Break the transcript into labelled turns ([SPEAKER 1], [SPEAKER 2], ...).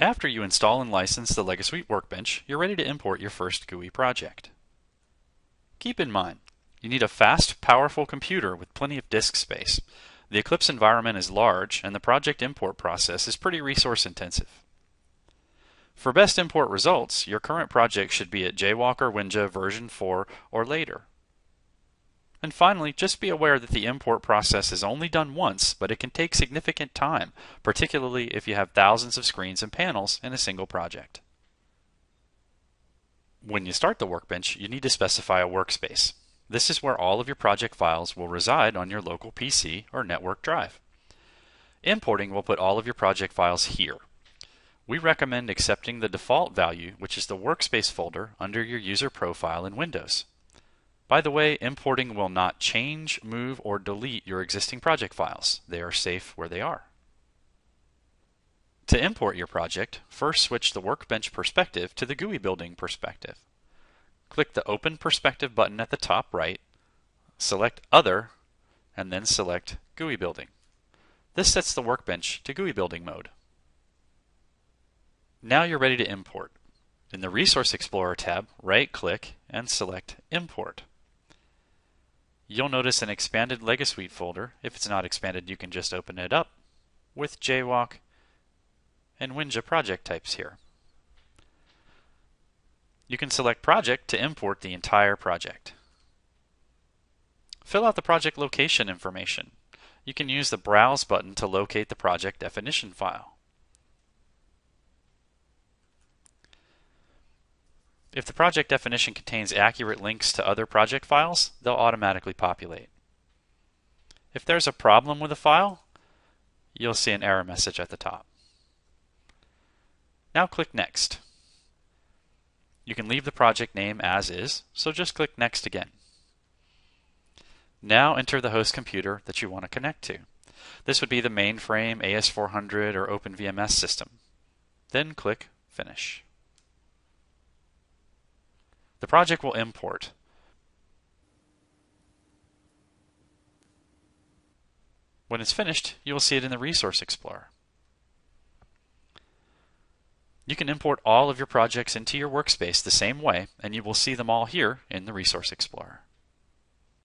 [SPEAKER 1] After you install and license the LegaSuite Workbench, you're ready to import your first GUI project. Keep in mind, you need a fast, powerful computer with plenty of disk space. The Eclipse environment is large, and the project import process is pretty resource intensive. For best import results, your current project should be at JWalk or WinJa version 4 or later. And finally, just be aware that the import process is only done once, but it can take significant time, particularly if you have thousands of screens and panels in a single project. When you start the workbench, you need to specify a workspace. This is where all of your project files will reside on your local PC or network drive. Importing will put all of your project files here. We recommend accepting the default value, which is the workspace folder under your user profile in Windows. By the way, importing will not change, move, or delete your existing project files. They are safe where they are. To import your project, first switch the Workbench perspective to the GUI building perspective. Click the Open Perspective button at the top right, select Other, and then select GUI Building. This sets the Workbench to GUI building mode. Now you're ready to import. In the Resource Explorer tab, right-click and select Import. You'll notice an expanded LegaSuite folder. If it's not expanded, you can just open it up with JWalk and WinJa project types here. You can select Project to import the entire project. Fill out the project location information. You can use the Browse button to locate the project definition file. If the project definition contains accurate links to other project files, they'll automatically populate. If there's a problem with a file, you'll see an error message at the top. Now click Next. You can leave the project name as is, so just click Next again. Now enter the host computer that you want to connect to. This would be the mainframe, AS400, or OpenVMS system. Then click Finish. The project will import. When it's finished, you will see it in the Resource Explorer. You can import all of your projects into your workspace the same way, and you will see them all here in the Resource Explorer.